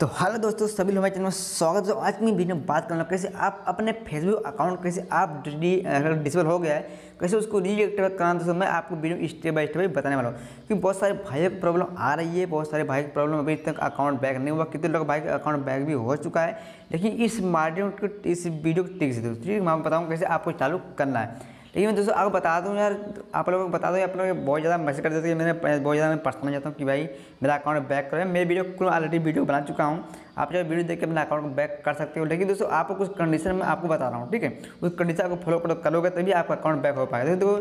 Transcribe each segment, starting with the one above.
तो हेलो दोस्तों, सभी लोग हमारे चैनल में स्वागत है। आज की वीडियो में बात करना कैसे आप अपने फेसबुक अकाउंट कैसे आप डिसेबल हो गया है, कैसे उसको रीएक्टिवेट कराना दोस्तों मैं आपको वीडियो स्टेप बाय स्टेप बताने वाला हूँ। क्योंकि बहुत सारे भाइयों की प्रॉब्लम आ रही है, बहुत सारे भाई की प्रॉब्लम अभी तक अकाउंट बैक नहीं हुआ। कितने लोग भाई का अकाउंट बैक भी हो चुका है। लेकिन इस माध्यम इस वीडियो को टिक से दोस्तों मैं बताऊँ कैसे आपको चालू करना है। लेकिन मैं दोस्तों आपको बता दूँ यार, आप लोगों को बता दूँ आप लोग बहुत ज़्यादा मैसेज कर देते हैं, मैंने बहुत ज़्यादा मैं पर्सनल जाता हूँ कि भाई, मेरा अकाउंट बैक करें। मैं वीडियो को ऑलरेडी वीडियो बना चुका हूँ। आप जब वीडियो देख के अपना अकाउंट को बैक कर सकते हो, लेकिन दोस्तों, आपको कुछ कंडीशन में आपको बता रहा हूँ, ठीक है? उस कंडीशन को फॉलो करोगे तभी आपका अकाउंट बैक हो पाएगा। तो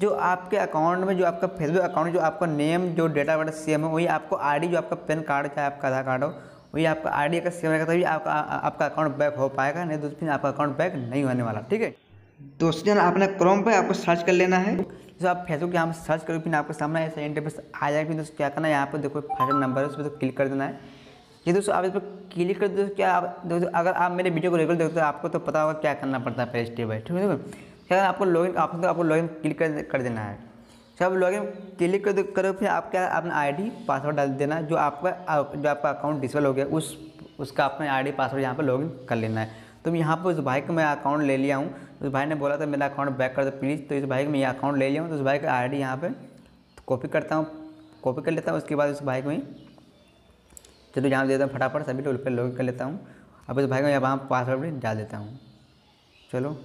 जो आपके अकाउंट में, जो आपका फेसबुक अकाउंट जो आपका नेम जो डेटा बर्थ सेम है, वही आपको आईडी जो आपका पैन कार्ड चाहे आपका आधार कार्ड हो, वही आपका आई डी का सेम रहेगा, तभी आपका आपका अकाउंट बैक हो पाएगा, नहीं तो फिर आपका अकाउंट बैक नहीं होने वाला, ठीक है? दोस्तों जन आपने क्रोम पे आपको सर्च कर लेना है। तो आप फेसबुक यहाँ पर सर्च करो फिर आपके सामने ऐसा इंटरफेस आ जाएगा, फिर दोस्तों क्या करना है, यहाँ पर देखो फ़र्स्ट नंबर है, उस पर तो क्लिक कर देना है। ये दोस्तों आप इस पर क्लिक कर दो, क्या आप दोस्तों अगर आप मेरे वीडियो को रेगुलर देखते हो आपको तो पता होगा क्या करना पड़ता है पहले स्टेप बाई ठीक है क्या आपको लॉगिन ऑप्शन तो आपको लॉगिन क्लिक कर कर देना है। जब लॉगिन क्लिक कर करो, फिर आप क्या, अपना आईडी पासवर्ड डाल देना, जो आपका जो आपका अकाउंट डिसेबल हो गया, उस, उसका अपना आईडी पासवर्ड यहाँ पर लॉगिन कर लेना है। तो यहाँ पर उस भाई का मैं अकाउंट ले लिया हूँ। उस भाई ने बोला था, मेरा अकाउंट बैक कर दो प्लीज़ तो इस भाई का मैं अकाउंट ले लिया हूँ। तो उस भाई का आई डी यहाँ पर कॉपी करता हूँ। कॉपी कर लेता हूँ। उसके बाद उस भाई को मैं चलो यहाँ देता हूँ फटाफट, सभी टोल पर लॉग कर लेता हूँ। अब उस भाई को यहाँ पासवर्ड भी डाल देता हूँ। चलो।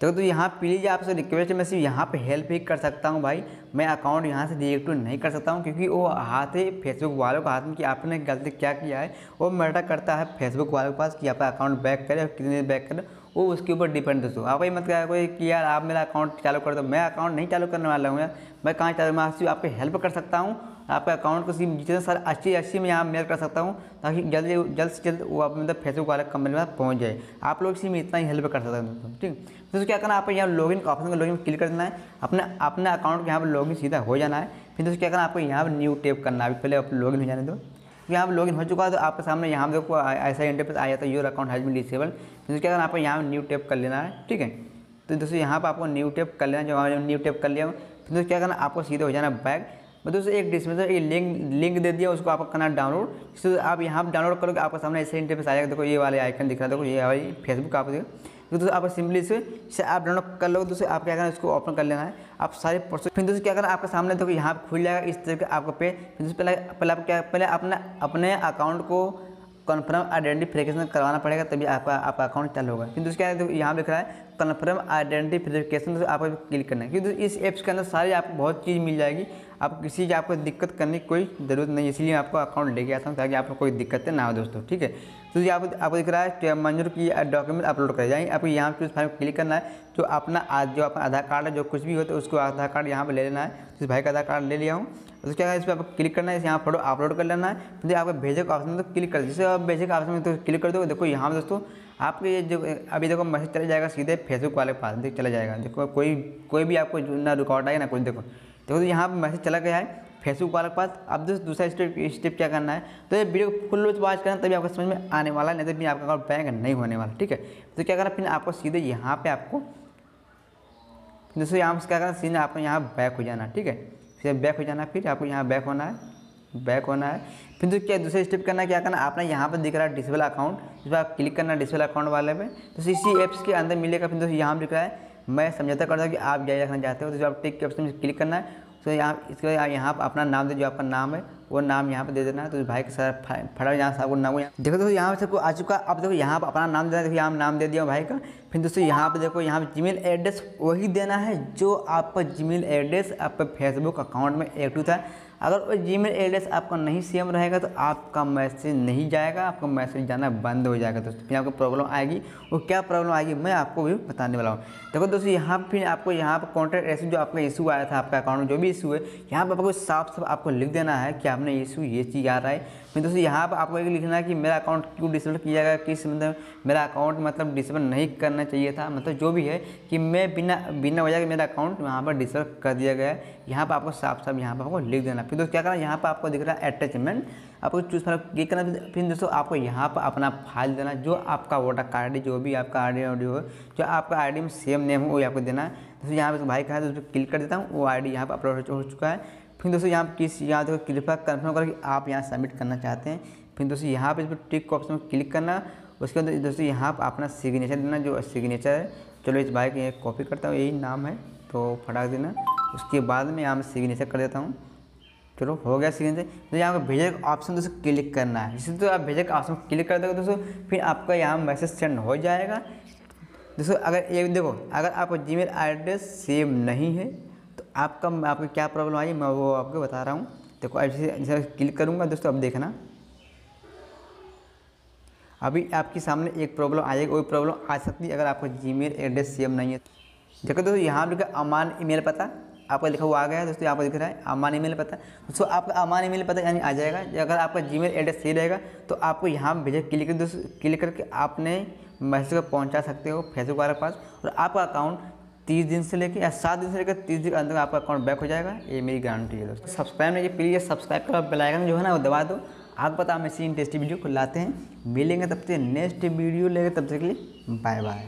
देखो तो यहाँ प्लीज़ आपसे रिक्वेस्ट मैं सिर्फ़ यहाँ पे हेल्प ही कर सकता हूँ भाई। मैं अकाउंट यहाँ से डिएक्टिव नहीं कर सकता हूँ, क्योंकि वो हाथ है फेसबुक वालों का हाथ में कि आपने गलती क्या किया है। वो मैटर करता है फेसबुक वालों के पास कि आपका अकाउंट बैक करे और कितने बैक करे, वो उसके ऊपर डिपेंड दोस्तों। आप ही मत क्या कोई कि यार आप मेरा अकाउंट चालू कर दो। मैं अकाउंट नहीं चालू करने वाला हूँ यार। मैं कहाँ चालू, मैं सिर्फ़ आपको हेल्प कर सकता हूँ। आपके अकाउंट को जितने सारे अच्छी अच्छी मैं यहाँ मेल कर सकता हूँ, ताकि जल्द जल्द से जल्द वो आप मतलब फेसबुक वाले कंपनी में पहुँच जाए। आप लोग इसी में इतना ही हेल्प कर सकते हैं दोस्तों, ठीक? दोस्तों क्या करना है, आपको यहाँ लॉगिन का ऑप्शन का लॉगिन क्लिक कर देना है, अपने अपने अकाउंट के यहाँ पर लॉगिन सीधा हो जाना है। फिर दोस्तों क्या करना आपको यहाँ पर न्यू टेप करना है। पहले आप लॉगिन हो जाने दो। यहाँ पर लॉगिन हो चुका है तो आपके सामने यहाँ देखो ऐसा इंटरफेस आ जाता है your account has been disable तो क्या करना आपको यहाँ न्यू टेप कर लेना है, ठीक है? तो दोस्तों यहाँ पर आपको न्यू टेप कर लेना जो न्यू टेप कर लिया फिर दोस्तों क्या करना आपको सीधे हो जाना बैक मैं दोस्तों एक डिस्क्रिप्शन एक लिंक लिंक दे दिया, उसको आपको करना डाउनलोड तो आप यहाँ पर डाउनलोड करोगे, आपका सामने ऐसे इंटरफेस आएगा देखो ये वाले आइकन दिख रहा है, देखो ये वाली फेसबुक आप तो दोस्तों, आप सिंपली से इसे आप डाउनलोड कर लो दोस्तों, आप क्या करना इसको ओपन कर लेना है। आप सारे प्रोसेस फिर दोस्तों क्या करना आपके सामने देखो यहाँ पर खुल जाएगा, इस तरह का आपका पेज फिर दोस्तों, पहले पहले आप क्या, पहले अपने अपने अकाउंट को कन्फर्म आइडेंटिफिकेशन करवाना पड़ेगा, तभी आपका आपका अकाउंट चालू होगा। फिर दोस्तों क्या यहाँ लिख रहा है कन्फर्म आइडेंटिफिकेशन तो आपको क्लिक करना है। क्योंकि इस ऐप्स के अंदर सारी आपको बहुत चीज़ मिल जाएगी। आप किसी की आपको दिक्कत करने की कोई ज़रूरत नहीं इसलिए आपको अकाउंट लेके आता हूँ ताकि आपको कोई दिक्कतें ना हो दोस्तों, ठीक है? तो ये आप, आपको दिख रहा है मंजूर की डॉक्यूमेंट अपलोड कर जाएँगे आपको यहाँ पर उस फ़ाइल क्लिक करना है। जो अपना आज, जो अपना आधार कार्ड है, जो कुछ भी है उसको आधार कार्ड यहाँ पर ले लेना है। इस भाई का आधार कार्ड ले लिया हूँ। तो क्या इस पर आपको क्लिक करना है। यहाँ फ़ोटो अपलोड कर लेना है। फिर आपको भेजे का ऑप्शन तो क्लिक कर, जैसे आप भेजे का ऑप्शन में तो क्लिक कर दो देखो यहाँ पर दोस्तों आपके ये जो, अभी देखो मैसेज चला जाएगा सीधे फेसबुक वाले पास, देख चला जाएगा। देखो कोई कोई भी आपको ना रिकॉर्ड आएगा ना कुछ, देखो। देखो तो यहाँ पर मैसेज चला गया है फेसबुक वाले पास। अब दूसरा स्टेप स्टेप क्या करना है? तो ये वीडियो फुल रोज वॉच करना, तभी आपको समझ में आने वाला है, नहीं तो फिर आपका अकाउंट बैंक नहीं होने वाला, ठीक है? तो क्या करना, फिर आपको सीधे यहाँ पर आपको दोस्तों यहाँ से क्या करना, सीधे आपको यहाँ बैक हो जाना, ठीक है? फिर बैक हो जाना, फिर आपको यहाँ बैक होना है। बैक होना है। फिर तो क्या दूसरे स्टेप करना क्या करना आपने यहाँ पर दिख रहा है डिसेबल अकाउंट जिस पर आप क्लिक करना डिसेबल अकाउंट वाले पे तो इसी एप्स के अंदर मिलेगा, फिर दोस्तों यहाँ पर दिख रहा है, मैं समझौता करता हूँ कि आप जारी रखना चाहते हो। तो जो आप टिक के ऑप्शन में क्लिक करना है तो यहाँ, इसके बाद यहाँ पर अपना नाम दे, जो आपका नाम है वो नाम यहाँ पे दे देना तो भाई के साथ फटा यहाँ से आपको नाम देखो दोस्तों यहाँ पे सबको आ चुका अब देखो, यहाँ पर अपना नाम देना देखो, यहाँ नाम दे दिया भाई का। फिर दोस्तों, यहाँ पे देखो, यहाँ पे जीमेल एड्रेस वही देना है, जो आपका जीमेल एड्रेस आपका फेसबुक अकाउंट में एक्टिव था। अगर वो जी एड्रेस आपका नहीं सेम रहेगा तो आपका मैसेज नहीं जाएगा। आपका मैसेज जाना बंद हो जाएगा, दोस्तों। फिर आपको प्रॉब्लम आएगी। वो क्या प्रॉब्लम आएगी, मैं आपको भी बताने वाला हूँ। देखो, दोस्तों, यहाँ फिर आपको, यहाँ पर कॉन्टैक्ट ऐसे जो आपका इशू आया था, आपका अकाउंट में, जो भी इशू है, यहाँ पर आपको साफ़ साफ़ आपको लिख देना है कि आपने इशू ये चीज़ आ रहा है फिर दोस्तों, यहाँ पर आपको एक लिखना है कि मेरा अकाउंट क्यों डिसेबल किया गया, किस मतलब मेरा अकाउंट मतलब डिसेबल नहीं करना चाहिए था। मतलब जो भी है कि मैं बिना बिना वजह के मेरा अकाउंट वहाँ पर डिसेबल कर दिया गया है। यहाँ पर आपको साफ़ साफ़ यहाँ पर आपको लिख देना। फिर दोस्तों, क्या करना यहाँ पर आपको दिख रहा है अटैचमेंट आपको चूज़ पर क्लिक करना। फिर दोस्तों, आपको यहाँ पर अपना फ़ाइल देना, जो आपका वोटर कार्ड जो भी आपका आई डी हो, जो आपका आई में सेम नेम हो वही आपको देना। है दोस्तों, यहाँ पर भाई कहा है तो क्लिक कर देता हूँ। वो आई डी यहाँ पर अपलोड हो चुका है। फिर दोस्तों यहाँ किस यहाँ देखो कृपया कन्फर्म करो कि आप यहाँ सबमिट करना चाहते हैं। फिर दोस्तों यहाँ पर इस पर टिक ऑप्शन में क्लिक करना, उसके बाद दोस्तों यहाँ पर अपना सिग्नेचर देना जो सिग्नेचर है। चलो इस बाइक ये कॉपी करता हूँ, यही नाम है तो फटाक देना। उसके बाद में यहाँ में सिग्नेचर कर देता हूँ। चलो हो गया सिग्नेचर तो यहाँ पर भेजे का ऑप्शन दोस्तों क्लिक करना है। जिससे तो आप भेजे का ऑप्शन क्लिक कर दोगे दोस्तों, फिर आपका यहाँ मैसेज सेंड हो जाएगा। दोस्तों अगर ये देखो, अगर आपका जी मेल एड्रेस सेव नहीं है आपका आपको क्या प्रॉब्लम आई, मैं वो आपको बता रहा हूँ। देखो ऐसे जैसे क्लिक करूँगा दोस्तों, अब देखना। अभी आपके सामने एक प्रॉब्लम आएगी वही प्रॉब्लम आ सकती है अगर आपका जीमेल एड्रेस सेम नहीं है। देखो दोस्तों, यहाँ लिखा अमान ईमेल पता, आपका लिखा हुआ आ गया है दोस्तों, यहाँ पर दिख रहा है अमान ईमेल पता। दोस्तों, आपका अमान ईमेल पता यानी आ जाएगा अगर आपका जीमेल एड्रेस सही रहेगा तो आपको यहाँ भेजे, क्लिक दोस्तों, क्लिक करके आपने मैसेज को पहुँचा सकते हो फेसबुक वाले पास, और आपका अकाउंट तीस दिन से लेकर या सात दिन से लेकर तीस दिन के अंदर आपका अकाउंट बैक हो जाएगा, ये मेरी गारंटी है दोस्तों। सब्सक्राइब नहीं प्लीज़ सब्सक्राइब कर बेलाइकन जो है ना, वो दबा दो। आप बताओ हम ऐसी इंटरेस्टिंग वीडियो को लाते हैं। मिलेंगे तब से नेक्स्ट वीडियो लेकर तब तक के लिए बाय बाय